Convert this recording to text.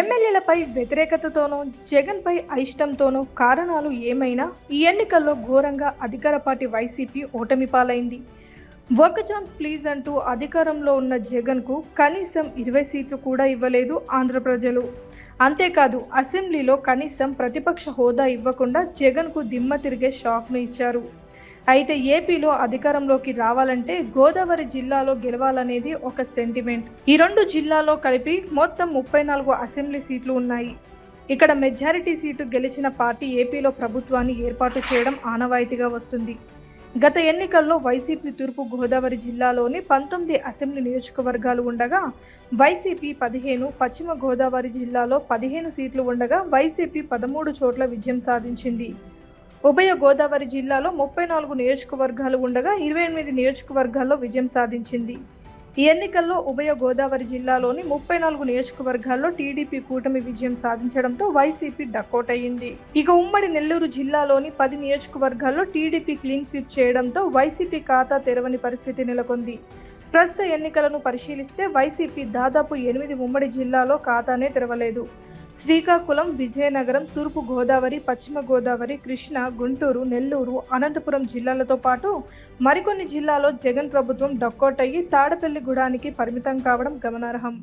ఎమ్మెల్యేలపై వ్యతిరేకతతోనో జగన్పై అయిష్టంతోనూ కారణాలు ఏమైనా ఈ ఎన్నికల్లో ఘోరంగా అధికార పార్టీ వైసీపీ ఓటమి పాలైంది. ఒక ఛాన్స్ ప్లీజ్ అంటూ అధికారంలో ఉన్న జగన్కు కనీసం ఇరవై సీట్లు కూడా ఇవ్వలేదు ఆంధ్ర ప్రజలు. అంతేకాదు అసెంబ్లీలో కనీసం ప్రతిపక్ష హోదా ఇవ్వకుండా జగన్కు దిమ్మ తిరిగే షాక్ను ఇచ్చారు. అయితే ఏపీలో అధికారంలోకి రావాలంటే గోదావరి జిల్లాలో గెలవాలనేది ఒక సెంటిమెంట్ ఈ రెండు జిల్లాలో కలిపి మొత్తం ముప్పై నాలుగు అసెంబ్లీ సీట్లు ఉన్నాయి. ఇక్కడ మెజారిటీ సీటు గెలిచిన పార్టీ ఏపీలో ప్రభుత్వాన్ని ఏర్పాటు చేయడం ఆనవాయితీగా వస్తుంది. గత ఎన్నికల్లో వైసీపీ తూర్పు గోదావరి జిల్లాలోని పంతొమ్మిది అసెంబ్లీ నియోజకవర్గాలు ఉండగా వైసీపీ పదిహేను పశ్చిమ గోదావరి జిల్లాలో పదిహేను సీట్లు ఉండగా వైసీపీ పదమూడు చోట్ల విజయం సాధించింది. ఉభయ గోదావరి జిల్లాలో ముప్పై నాలుగు నియోజకవర్గాలు ఉండగా ఇరవై ఎనిమిది నియోజకవర్గాల్లో విజయం సాధించింది. ఈ ఎన్నికల్లో ఉభయ గోదావరి జిల్లాలోని ముప్పై నాలుగు నియోజకవర్గాల్లో టీడీపీ కూటమి విజయం సాధించడంతో వైసీపీ డకౌట్ అయ్యింది ఇక ఉమ్మడి నెల్లూరు జిల్లాలోని పది నియోజకవర్గాల్లో టీడీపీ క్లీన్ స్వీప్ చేయడంతో వైసీపీ ఖాతా తెరవని పరిస్థితి నెలకొంది. ప్రస్తుత ఎన్నికలను పరిశీలిస్తే వైసీపీ దాదాపు ఎనిమిది ఉమ్మడి జిల్లాలో ఖాతానే తెరవలేదు. శ్రీకాకుళం విజయనగరం తూర్పు గోదావరి పశ్చిమ గోదావరి కృష్ణా గుంటూరు నెల్లూరు అనంతపురం జిల్లాలతో పాటు మరికొన్ని జిల్లాలో జగన్ ప్రభుత్వం డక్కౌట్ తాడపల్లి గుడానికి పరిమితం కావడం గమనార్హం.